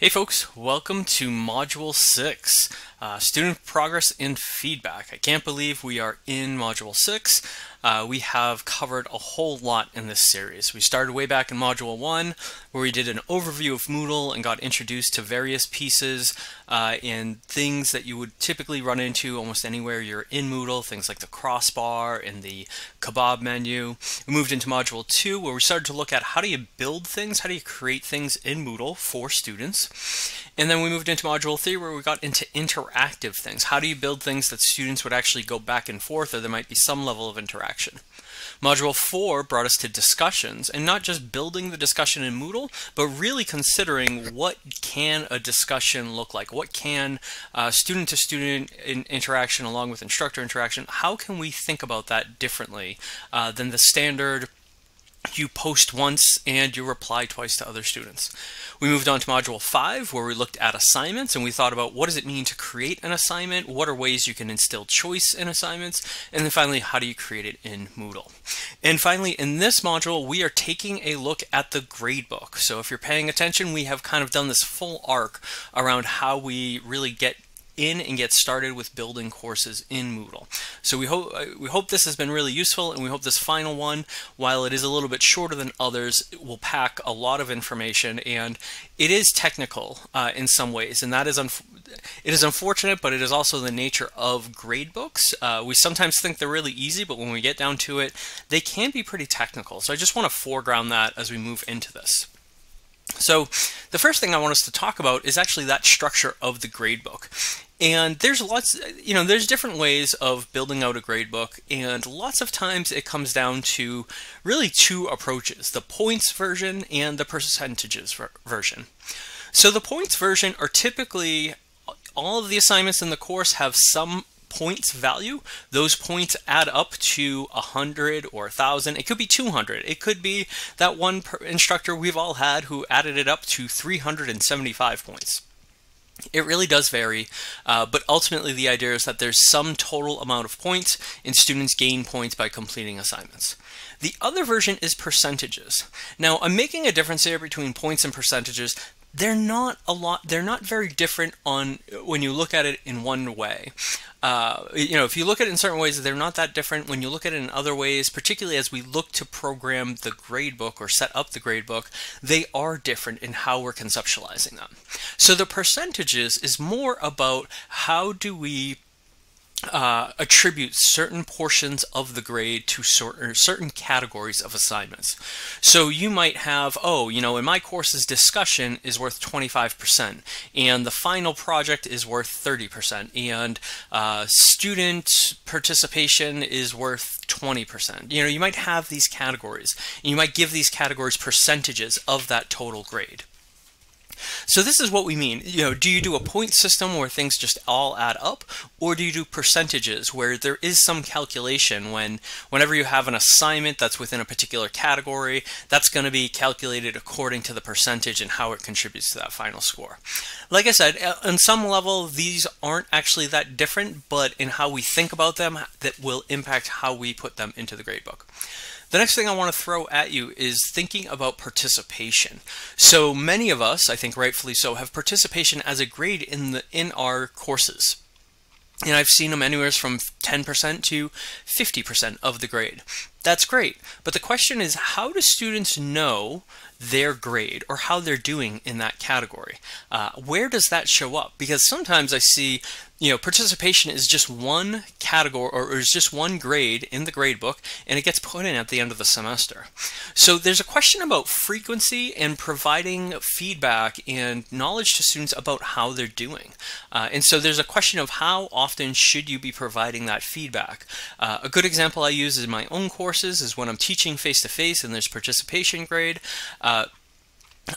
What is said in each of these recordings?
Hey folks, welcome to Module 6, uh, Student Progress and Feedback. I can't believe we are in Module 6. Uh, we have covered a whole lot in this series. We started way back in Module 1 where we did an overview of Moodle and got introduced to various pieces uh, and things that you would typically run into almost anywhere you're in Moodle, things like the crossbar and the kebab menu. We moved into Module 2 where we started to look at how do you build things, how do you create things in Moodle for students. And then we moved into Module 3 where we got into interactive things. How do you build things that students would actually go back and forth or there might be some level of interaction. Module 4 brought us to discussions, and not just building the discussion in Moodle, but really considering what can a discussion look like? What can uh, -student interaction along with instructor interaction, how can we think about that differently uh, than the standard you post once and you reply twice to other students. We moved on to module five where we looked at assignments and we thought about what does it mean to create an assignment, what are ways you can instill choice in assignments, and then finally how do you create it in Moodle. And finally in this module we are taking a look at the gradebook. So if you're paying attention we have kind of done this full arc around how we really get in and get started with building courses in Moodle. So we hope uh, we hope this has been really useful and we hope this final one, while it is a little bit shorter than others, will pack a lot of information and it is technical uh, in some ways and that is it is unfortunate, but it is also the nature of gradebooks. Uh, we sometimes think they're really easy, but when we get down to it, they can be pretty technical. So I just want to foreground that as we move into this. So the first thing I want us to talk about is actually that structure of the gradebook. And there's lots, you know, there's different ways of building out a gradebook, and lots of times it comes down to really two approaches the points version and the percentages version. So the points version are typically all of the assignments in the course have some points value. Those points add up to 100 or 1,000. It could be 200. It could be that one instructor we've all had who added it up to 375 points. It really does vary, uh, but ultimately the idea is that there's some total amount of points and students gain points by completing assignments. The other version is percentages. Now I'm making a difference here between points and percentages they're not a lot they're not very different on when you look at it in one way. Uh, you know if you look at it in certain ways they're not that different. When you look at it in other ways particularly as we look to program the gradebook or set up the gradebook they are different in how we're conceptualizing them. So the percentages is more about how do we uh, attribute certain portions of the grade to certain, certain categories of assignments. So you might have, oh, you know, in my course's discussion is worth 25%, and the final project is worth 30%, and uh, student participation is worth 20%. You know, you might have these categories, and you might give these categories percentages of that total grade. So this is what we mean. You know, do you do a point system where things just all add up, or do you do percentages where there is some calculation when whenever you have an assignment that's within a particular category, that's going to be calculated according to the percentage and how it contributes to that final score. Like I said, uh, on some level, these aren't actually that different, but in how we think about them, that will impact how we put them into the gradebook. The next thing I want to throw at you is thinking about participation. So many of us, I think rightfully so, have participation as a grade in the in our courses. And I've seen them anywhere from 10% to 50% of the grade. That's great. But the question is, how do students know their grade or how they're doing in that category? Uh, where does that show up? Because sometimes I see you know, participation is just one category or is just one grade in the grade book and it gets put in at the end of the semester. So there's a question about frequency and providing feedback and knowledge to students about how they're doing. Uh, and so there's a question of how often should you be providing that feedback. Uh, a good example I use in my own courses is when I'm teaching face-to-face and there's participation grade. Uh,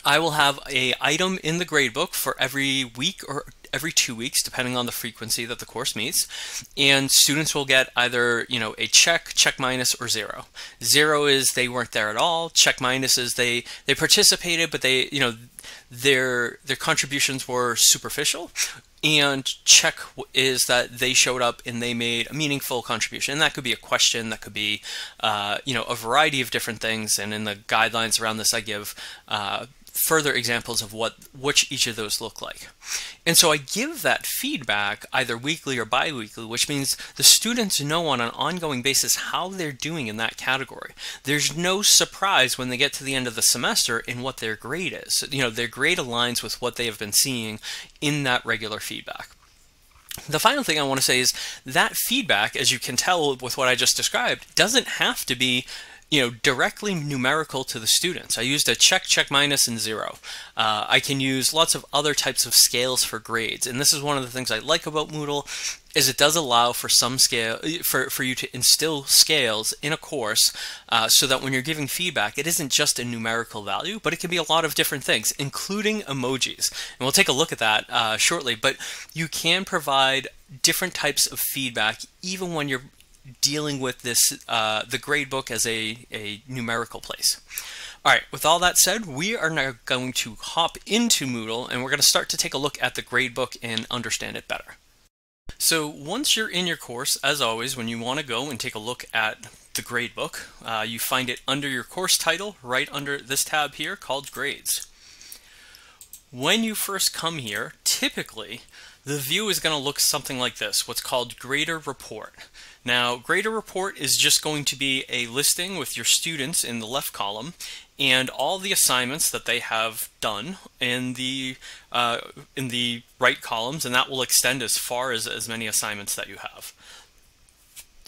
I will have a item in the gradebook for every week or every two weeks, depending on the frequency that the course meets. And students will get either, you know, a check, check minus, or zero. Zero is they weren't there at all. Check minus is they, they participated, but they, you know, their, their contributions were superficial and check is that they showed up and they made a meaningful contribution. And that could be a question that could be uh, you know a variety of different things. And in the guidelines around this i give uh, further examples of what which each of those look like. And so I give that feedback either weekly or biweekly, which means the students know on an ongoing basis how they're doing in that category. There's no surprise when they get to the end of the semester in what their grade is. You know, their grade aligns with what they have been seeing in that regular feedback. The final thing I want to say is that feedback, as you can tell with what I just described, doesn't have to be you know, directly numerical to the students. I used a check, check minus, and zero. Uh, I can use lots of other types of scales for grades, and this is one of the things I like about Moodle, is it does allow for some scale for, for you to instill scales in a course uh, so that when you're giving feedback it isn't just a numerical value but it can be a lot of different things including emojis and we'll take a look at that uh, shortly but you can provide different types of feedback even when you're dealing with this uh, the gradebook as a, a numerical place. All right, with all that said, we are now going to hop into Moodle and we're going to start to take a look at the gradebook and understand it better. So once you're in your course, as always, when you want to go and take a look at the gradebook, uh, you find it under your course title, right under this tab here called Grades. When you first come here, typically the view is going to look something like this, what's called Grader Report. Now, Grader Report is just going to be a listing with your students in the left column and all the assignments that they have done in the uh, in the right columns, and that will extend as far as as many assignments that you have.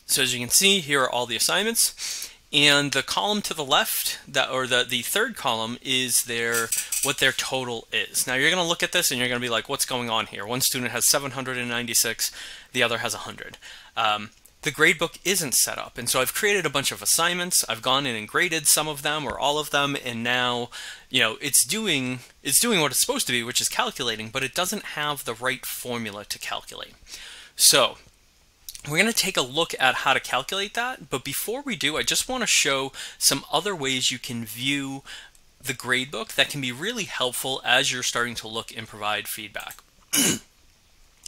So as you can see, here are all the assignments. And the column to the left, that or the, the third column is their what their total is. Now you're going to look at this and you're going to be like, what's going on here? One student has 796, the other has 100. Um, the gradebook isn't set up. And so I've created a bunch of assignments. I've gone in and graded some of them or all of them. And now, you know, it's doing, it's doing what it's supposed to be, which is calculating, but it doesn't have the right formula to calculate. So we're going to take a look at how to calculate that. But before we do, I just want to show some other ways you can view the gradebook that can be really helpful as you're starting to look and provide feedback.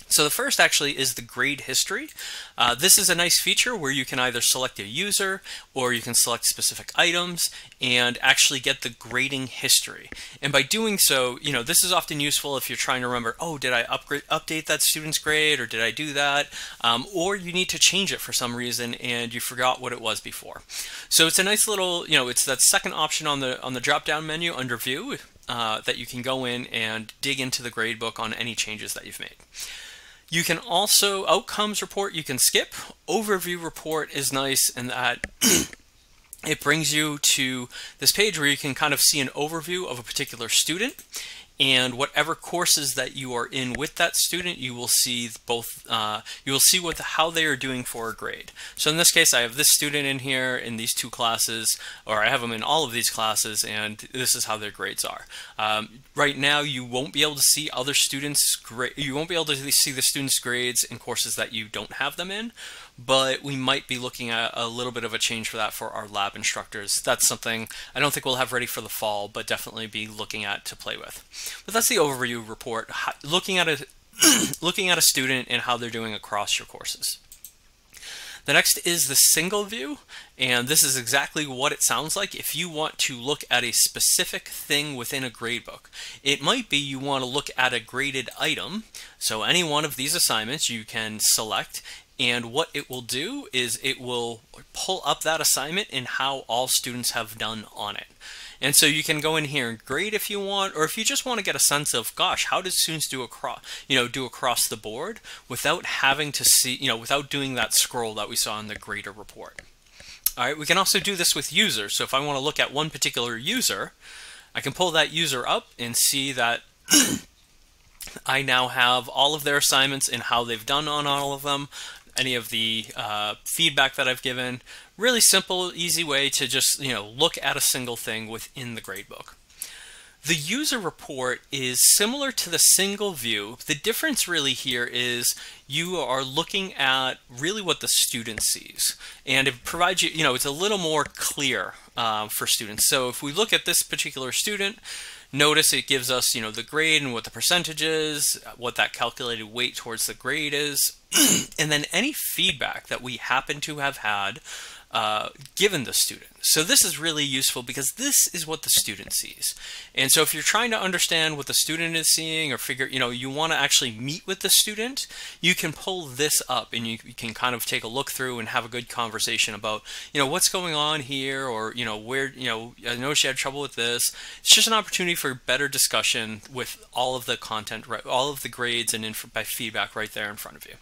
So the first actually is the grade history. Uh, this is a nice feature where you can either select a user or you can select specific items and actually get the grading history. And by doing so, you know, this is often useful if you're trying to remember, oh, did I upgrade, update that student's grade or did I do that? Um, or you need to change it for some reason and you forgot what it was before. So it's a nice little, you know, it's that second option on the on the drop down menu under view uh, that you can go in and dig into the gradebook on any changes that you've made. You can also, outcomes report you can skip. Overview report is nice in that it brings you to this page where you can kind of see an overview of a particular student and whatever courses that you are in with that student you will see both uh, you will see what the, how they are doing for a grade. So in this case I have this student in here in these two classes or I have them in all of these classes and this is how their grades are. Um, right now you won't be able to see other students grade, you won't be able to see the students grades in courses that you don't have them in but we might be looking at a little bit of a change for that for our lab instructors. That's something I don't think we'll have ready for the fall, but definitely be looking at to play with. But that's the overview report, looking at a looking at a student and how they're doing across your courses. The next is the single view, and this is exactly what it sounds like if you want to look at a specific thing within a gradebook. It might be you want to look at a graded item, so any one of these assignments you can select and what it will do is it will pull up that assignment and how all students have done on it. And so you can go in here and grade if you want, or if you just want to get a sense of, gosh, how did students do across, you know, do across the board without having to see, you know, without doing that scroll that we saw in the grader report. All right, we can also do this with users. So if I want to look at one particular user, I can pull that user up and see that I now have all of their assignments and how they've done on all of them any of the uh, feedback that I've given. Really simple, easy way to just you know look at a single thing within the gradebook. The user report is similar to the single view. The difference really here is you are looking at really what the student sees. And it provides you, you know, it's a little more clear uh, for students. So if we look at this particular student, Notice it gives us, you know, the grade and what the percentage is, what that calculated weight towards the grade is, and then any feedback that we happen to have had uh, given the student. So this is really useful because this is what the student sees. And so if you're trying to understand what the student is seeing or figure, you know, you want to actually meet with the student, you can pull this up and you, you, can kind of take a look through and have a good conversation about, you know, what's going on here or, you know, where, you know, I know she had trouble with this. It's just an opportunity for better discussion with all of the content, all of the grades and by feedback right there in front of you.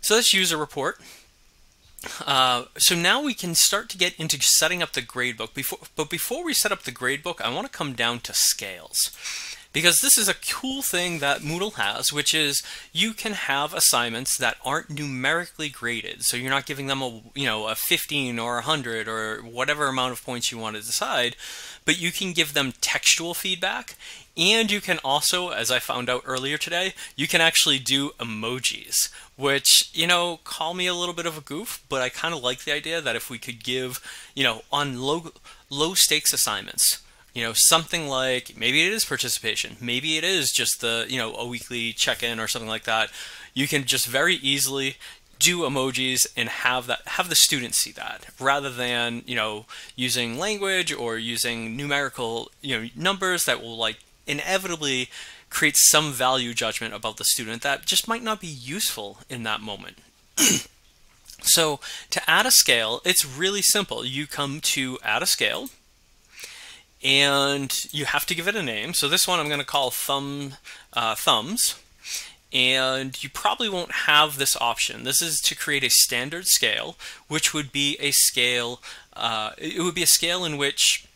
So let's use a report. Uh, so now we can start to get into setting up the gradebook. Before, but before we set up the gradebook, I want to come down to scales. Because this is a cool thing that Moodle has, which is you can have assignments that aren't numerically graded. So you're not giving them a, you know, a 15 or 100 or whatever amount of points you want to decide, but you can give them textual feedback and you can also, as I found out earlier today, you can actually do emojis, which, you know, call me a little bit of a goof, but I kind of like the idea that if we could give, you know, on low, low stakes assignments, you know, something like maybe it is participation, maybe it is just the, you know, a weekly check-in or something like that. You can just very easily do emojis and have that have the students see that rather than you know using language or using numerical you know numbers that will like inevitably create some value judgment about the student that just might not be useful in that moment. so to add a scale, it's really simple. You come to add a scale and you have to give it a name. So this one I'm going to call thumb uh, thumbs and you probably won't have this option. This is to create a standard scale, which would be a scale, uh, it would be a scale in which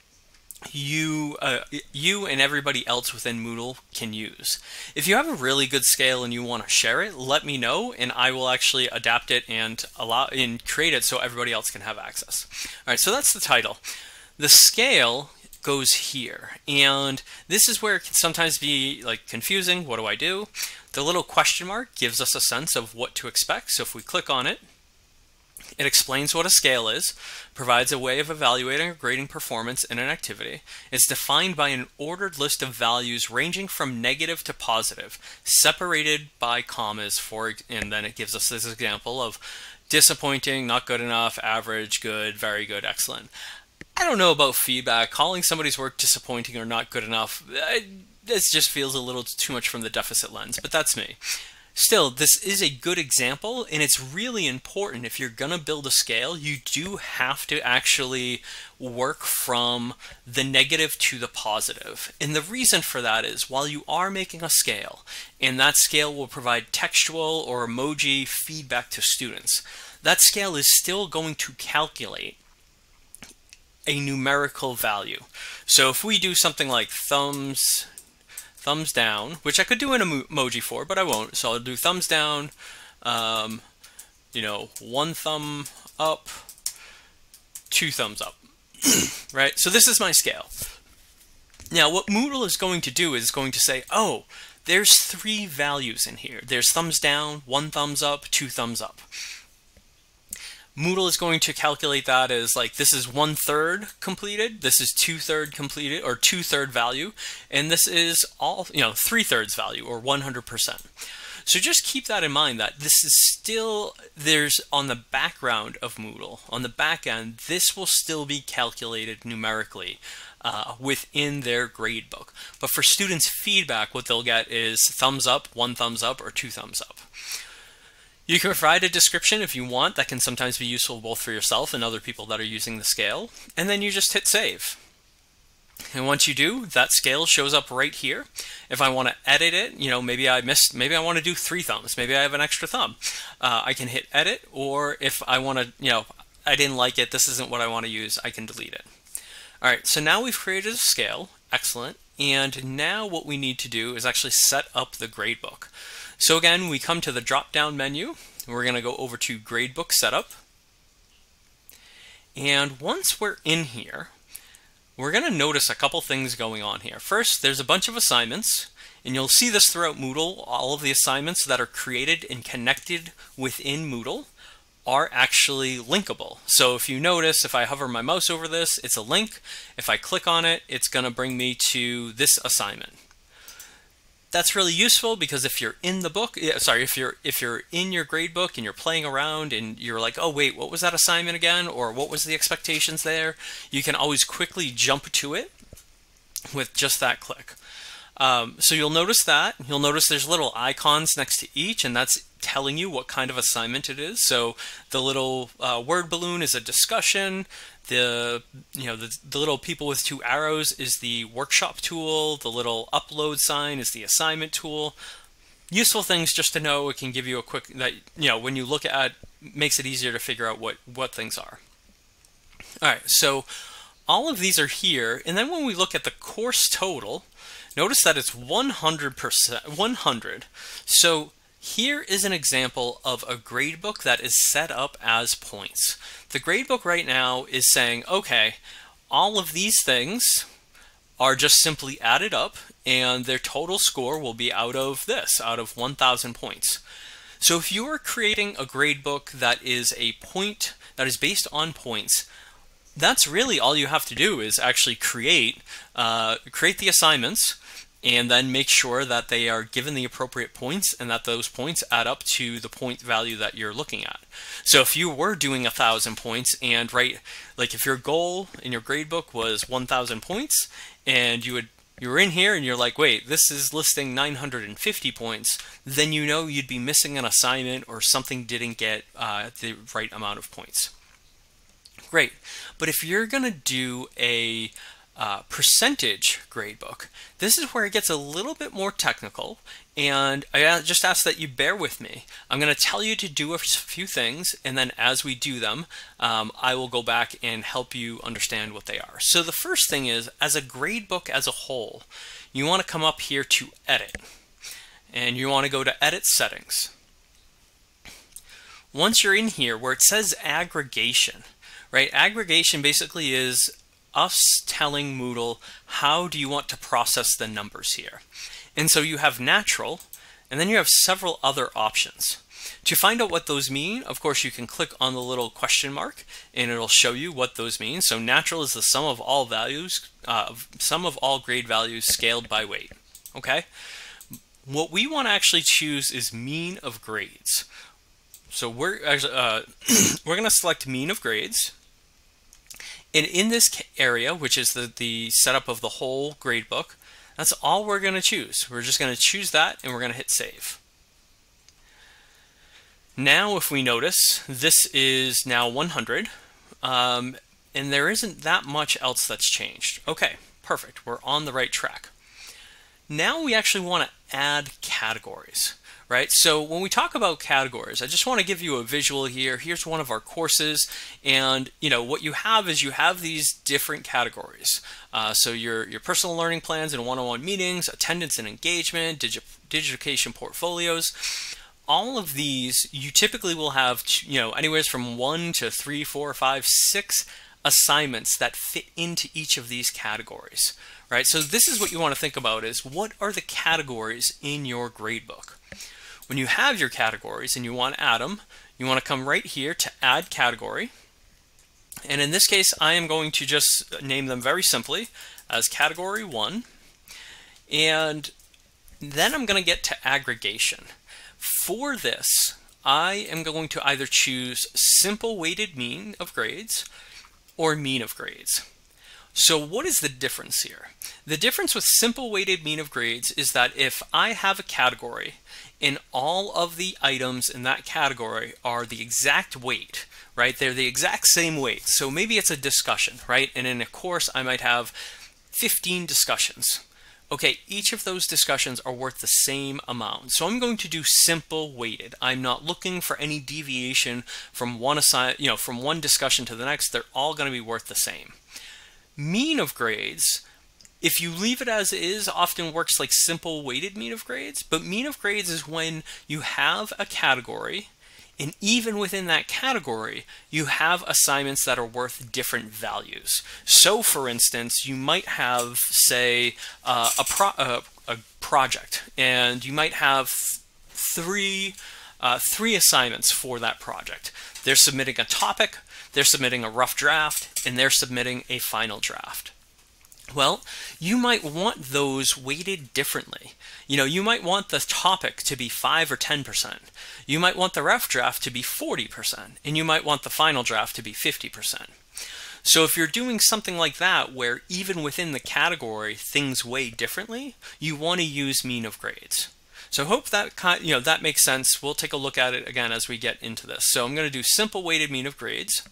you uh, you and everybody else within Moodle can use. If you have a really good scale and you want to share it, let me know and I will actually adapt it and allow and create it so everybody else can have access. All right, so that's the title. The scale goes here and this is where it can sometimes be like confusing. What do I do? The little question mark gives us a sense of what to expect. So if we click on it, it explains what a scale is, provides a way of evaluating or grading performance in an activity. It's defined by an ordered list of values ranging from negative to positive, separated by commas for and then it gives us this example of disappointing, not good enough, average, good, very good, excellent. I don't know about feedback. Calling somebody's work disappointing or not good enough, I, this just feels a little too much from the deficit lens, but that's me. Still, this is a good example, and it's really important if you're going to build a scale, you do have to actually work from the negative to the positive. And the reason for that is while you are making a scale, and that scale will provide textual or emoji feedback to students, that scale is still going to calculate a numerical value. So if we do something like thumbs thumbs down, which I could do an emoji for, but I won't. So I'll do thumbs down, um, you know, one thumb up, two thumbs up, right? So this is my scale. Now what Moodle is going to do is going to say, oh, there's three values in here. There's thumbs down, one thumbs up, two thumbs up. Moodle is going to calculate that as like this is one third completed, this is two third completed or two third value, and this is all you know three thirds value or 100%. So just keep that in mind that this is still there's on the background of Moodle on the back end this will still be calculated numerically uh, within their gradebook. But for students' feedback, what they'll get is thumbs up, one thumbs up, or two thumbs up. You can provide a description if you want. That can sometimes be useful both for yourself and other people that are using the scale. And then you just hit save. And once you do, that scale shows up right here. If I want to edit it, you know, maybe I missed, maybe I want to do three thumbs. Maybe I have an extra thumb. Uh, I can hit edit, or if I want to, you know, I didn't like it, this isn't what I want to use, I can delete it. All right, so now we've created a scale. Excellent. And now what we need to do is actually set up the gradebook. So again, we come to the drop-down menu. We're going to go over to Gradebook Setup. And once we're in here, we're going to notice a couple things going on here. First, there's a bunch of assignments, and you'll see this throughout Moodle. All of the assignments that are created and connected within Moodle are actually linkable. So if you notice, if I hover my mouse over this, it's a link. If I click on it, it's going to bring me to this assignment. That's really useful because if you're in the book sorry if you're if you're in your grade book and you're playing around and you're like oh wait what was that assignment again? Or what was the expectations there? You can always quickly jump to it with just that click um, so you'll notice that. You'll notice there's little icons next to each and that's telling you what kind of assignment it is. So the little uh, word balloon is a discussion. The you know the, the little people with two arrows is the workshop tool. The little upload sign is the assignment tool. Useful things just to know. It can give you a quick that you know when you look at makes it easier to figure out what what things are. All right. So all of these are here. And then when we look at the course total notice that it's 100% 100 so here is an example of a gradebook that is set up as points. The gradebook right now is saying, okay, all of these things are just simply added up and their total score will be out of this, out of 1,000 points. So if you are creating a gradebook that is a point, that is based on points, that's really all you have to do is actually create, uh, create the assignments, and then make sure that they are given the appropriate points and that those points add up to the point value that you're looking at. So if you were doing a thousand points and right, like if your goal in your gradebook was 1,000 points and you would you were in here and you're like, wait, this is listing 950 points, then you know you'd be missing an assignment or something didn't get uh, the right amount of points. Great. But if you're going to do a uh, percentage gradebook. This is where it gets a little bit more technical, and I just ask that you bear with me. I'm going to tell you to do a few things, and then as we do them, um, I will go back and help you understand what they are. So the first thing is, as a gradebook as a whole, you want to come up here to Edit, and you want to go to Edit Settings. Once you're in here where it says Aggregation, right? Aggregation basically is us telling Moodle how do you want to process the numbers here. And so you have natural, and then you have several other options. To find out what those mean, of course, you can click on the little question mark and it'll show you what those mean. So natural is the sum of all values, uh, sum of all grade values scaled by weight. Okay. What we want to actually choose is mean of grades. So we're uh, we're going to select mean of grades. And in this area, which is the, the setup of the whole gradebook, that's all we're going to choose. We're just going to choose that and we're going to hit save. Now if we notice, this is now 100 um, and there isn't that much else that's changed. Okay, perfect. We're on the right track. Now we actually want to add categories right? So when we talk about categories, I just want to give you a visual here. Here's one of our courses, and you know what you have is you have these different categories. Uh, so your your personal learning plans and one-on-one meetings, attendance and engagement, digi digitation portfolios. All of these, you typically will have, you know, anywhere from one to three, four, five, six assignments that fit into each of these categories, right? So this is what you want to think about is what are the categories in your gradebook? When you have your categories and you want to add them, you want to come right here to add category. And in this case, I am going to just name them very simply as category one. And then I'm going to get to aggregation. For this, I am going to either choose simple weighted mean of grades or mean of grades. So what is the difference here? The difference with simple weighted mean of grades is that if I have a category and all of the items in that category are the exact weight, right? They're the exact same weight. So maybe it's a discussion, right? And in a course, I might have 15 discussions. Okay, each of those discussions are worth the same amount. So I'm going to do simple weighted. I'm not looking for any deviation from one assign, you know, from one discussion to the next. They're all going to be worth the same. Mean of grades, if you leave it as is, often works like simple weighted mean of grades, but mean of grades is when you have a category and even within that category, you have assignments that are worth different values. So, for instance, you might have, say, uh, a, pro uh, a project, and you might have three, uh, three assignments for that project. They're submitting a topic, they're submitting a rough draft, and they're submitting a final draft. Well, you might want those weighted differently. You know, you might want the topic to be 5 or 10%. You might want the ref draft to be 40%, and you might want the final draft to be 50%. So if you're doing something like that where even within the category things weigh differently, you want to use mean of grades. So I hope that you know that makes sense. We'll take a look at it again as we get into this. So I'm going to do simple weighted mean of grades.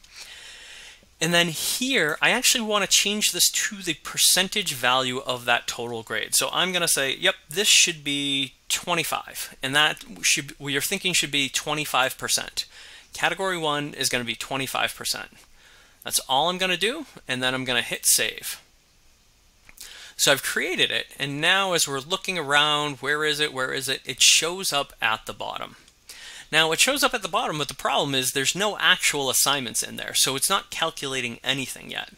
And then here, I actually want to change this to the percentage value of that total grade. So I'm going to say, yep, this should be 25. And that should, what you're thinking should be 25%. Category one is going to be 25%. That's all I'm going to do. And then I'm going to hit save. So I've created it. And now as we're looking around, where is it? Where is it? It shows up at the bottom. Now it shows up at the bottom, but the problem is there's no actual assignments in there, so it's not calculating anything yet.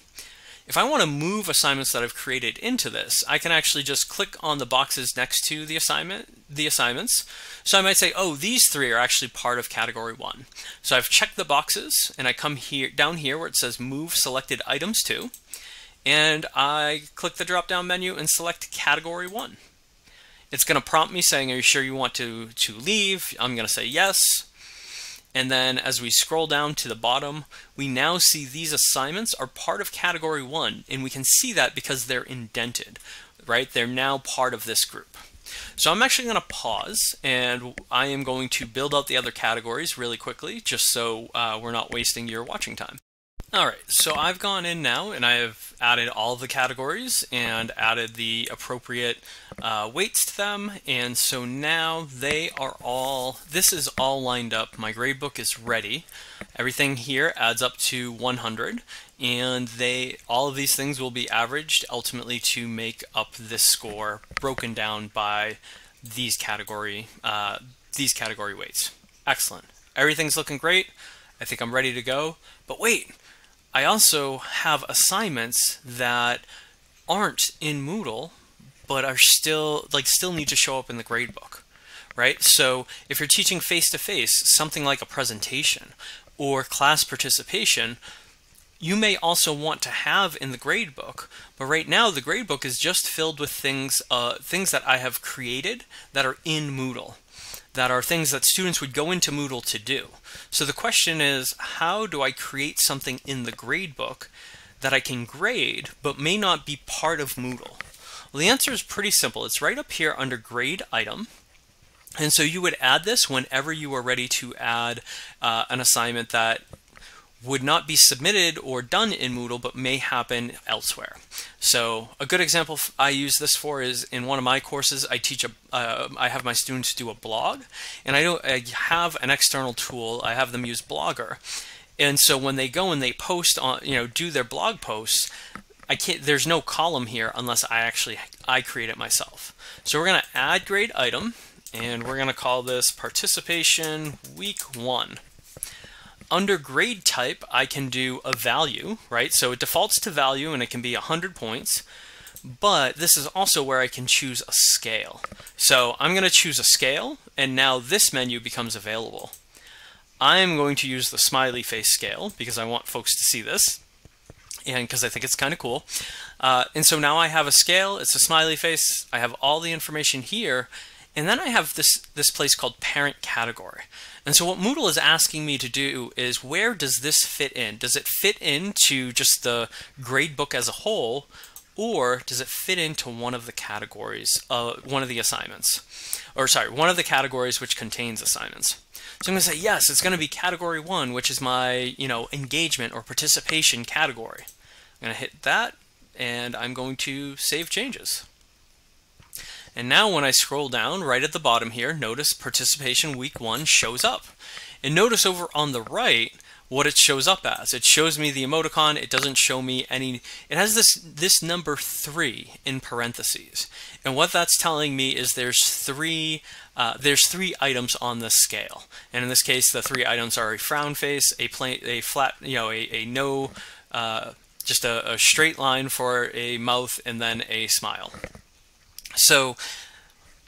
If I want to move assignments that I've created into this, I can actually just click on the boxes next to the assignment, the assignments. So I might say, oh, these three are actually part of category one. So I've checked the boxes and I come here down here where it says move selected items to, and I click the drop down menu and select category one. It's going to prompt me saying, are you sure you want to, to leave? I'm going to say yes. And then as we scroll down to the bottom, we now see these assignments are part of category one, and we can see that because they're indented, right? They're now part of this group. So I'm actually going to pause, and I am going to build out the other categories really quickly, just so uh, we're not wasting your watching time. All right, so I've gone in now and I have added all the categories and added the appropriate uh, weights to them. And so now they are all, this is all lined up. My gradebook is ready. Everything here adds up to 100 and they, all of these things will be averaged ultimately to make up this score broken down by these category, uh, these category weights. Excellent. Everything's looking great. I think I'm ready to go. But wait, I also have assignments that aren't in Moodle, but are still like still need to show up in the gradebook, right? So if you're teaching face to face, something like a presentation or class participation, you may also want to have in the gradebook, but right now the gradebook is just filled with things, uh, things that I have created that are in Moodle that are things that students would go into Moodle to do. So the question is, how do I create something in the gradebook that I can grade but may not be part of Moodle? Well, the answer is pretty simple. It's right up here under grade item. And so you would add this whenever you are ready to add uh, an assignment that would not be submitted or done in Moodle but may happen elsewhere. So a good example I use this for is in one of my courses I teach a uh, I have my students do a blog and I don't I have an external tool I have them use Blogger and so when they go and they post on you know do their blog posts I can't there's no column here unless I actually I create it myself. So we're going to add grade item and we're going to call this participation week 1 under grade type, I can do a value, right? So it defaults to value and it can be 100 points, but this is also where I can choose a scale. So I'm going to choose a scale, and now this menu becomes available. I'm going to use the smiley face scale because I want folks to see this and because I think it's kind of cool. Uh, and so now I have a scale, it's a smiley face, I have all the information here, and then I have this, this place called parent category. And so what Moodle is asking me to do is where does this fit in? Does it fit into just the gradebook as a whole, or does it fit into one of the categories, uh, one of the assignments? Or sorry, one of the categories which contains assignments. So I'm going to say, yes, it's going to be category one, which is my, you know, engagement or participation category. I'm going to hit that, and I'm going to save changes. And now when I scroll down right at the bottom here, notice participation week one shows up. And notice over on the right what it shows up as. It shows me the emoticon, it doesn't show me any, it has this, this number three in parentheses. And what that's telling me is there's three, uh, there's three items on the scale. And in this case, the three items are a frown face, a plain, a flat, you know, a, a no, uh, just a, a straight line for a mouth, and then a smile. So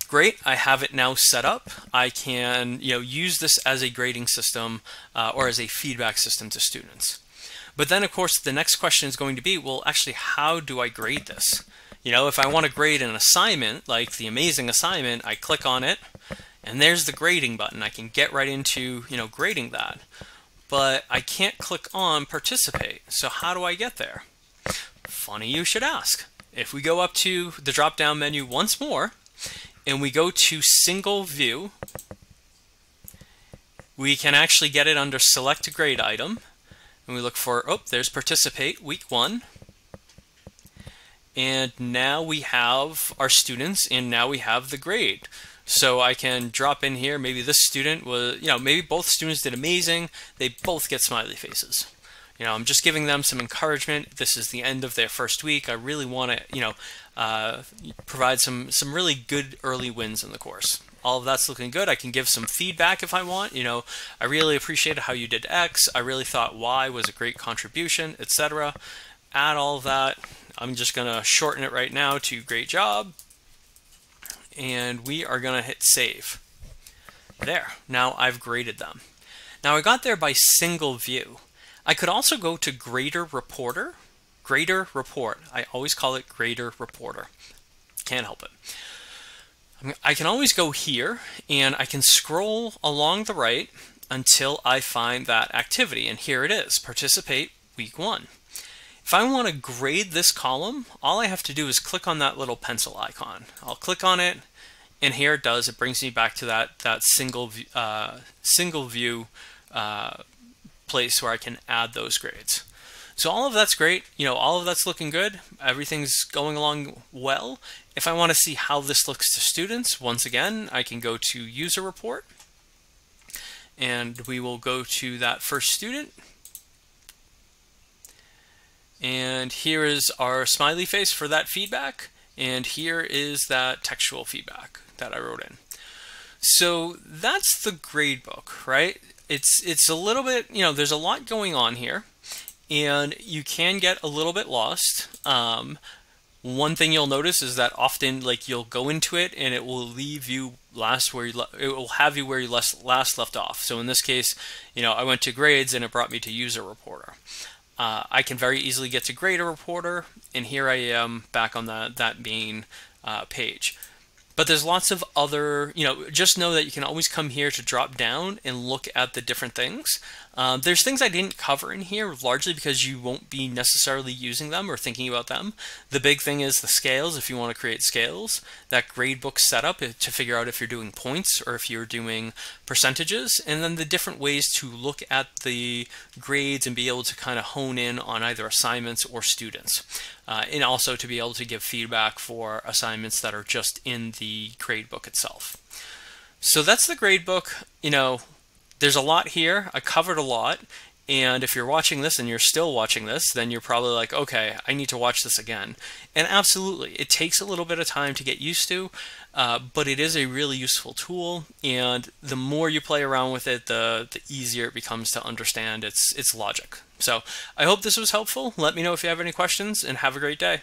great, I have it now set up. I can you know use this as a grading system uh, or as a feedback system to students. But then, of course, the next question is going to be, well, actually, how do I grade this? You know, if I want to grade an assignment, like the amazing assignment, I click on it, and there's the grading button. I can get right into, you know, grading that. But I can't click on participate. So how do I get there? Funny you should ask. If we go up to the drop-down menu once more, and we go to single view, we can actually get it under select a grade item. And we look for, oh, there's participate, week one. And now we have our students, and now we have the grade. So I can drop in here, maybe this student was, you know, maybe both students did amazing. They both get smiley faces. You know, I'm just giving them some encouragement. This is the end of their first week. I really want to, you know, uh, provide some some really good early wins in the course. All of that's looking good. I can give some feedback if I want. You know, I really appreciated how you did X. I really thought Y was a great contribution, etc. Add all of that. I'm just going to shorten it right now to great job and we are going to hit save. There, now I've graded them. Now I got there by single view. I could also go to Grader Reporter. Greater Report. I always call it Grader Reporter. Can't help it. I can always go here and I can scroll along the right until I find that activity. And here it is, participate week one. If I want to grade this column, all I have to do is click on that little pencil icon. I'll click on it, and here it does. It brings me back to that that single uh, single view uh, place where I can add those grades. So all of that's great. You know, all of that's looking good. Everything's going along well. If I want to see how this looks to students, once again, I can go to user report and we will go to that first student and here is our smiley face for that feedback. And here is that textual feedback that I wrote in. So that's the gradebook, right? It's, it's a little bit, you know, there's a lot going on here and you can get a little bit lost. Um, one thing you'll notice is that often like you'll go into it and it will leave you last where you it will have you where you last last left off. So in this case, you know, I went to grades and it brought me to user reporter uh, I can very easily get to Grader Reporter, and here I am back on the, that main uh, page. But there's lots of other, you know, just know that you can always come here to drop down and look at the different things. Um, there's things I didn't cover in here, largely because you won't be necessarily using them or thinking about them. The big thing is the scales, if you want to create scales. That gradebook setup to figure out if you're doing points or if you're doing percentages. And then the different ways to look at the grades and be able to kind of hone in on either assignments or students. Uh, and also to be able to give feedback for assignments that are just in the gradebook itself. So that's the gradebook. You know, there's a lot here. I covered a lot. And if you're watching this and you're still watching this, then you're probably like, okay, I need to watch this again. And absolutely, it takes a little bit of time to get used to, uh, but it is a really useful tool. And the more you play around with it, the, the easier it becomes to understand its, its logic. So I hope this was helpful. Let me know if you have any questions and have a great day.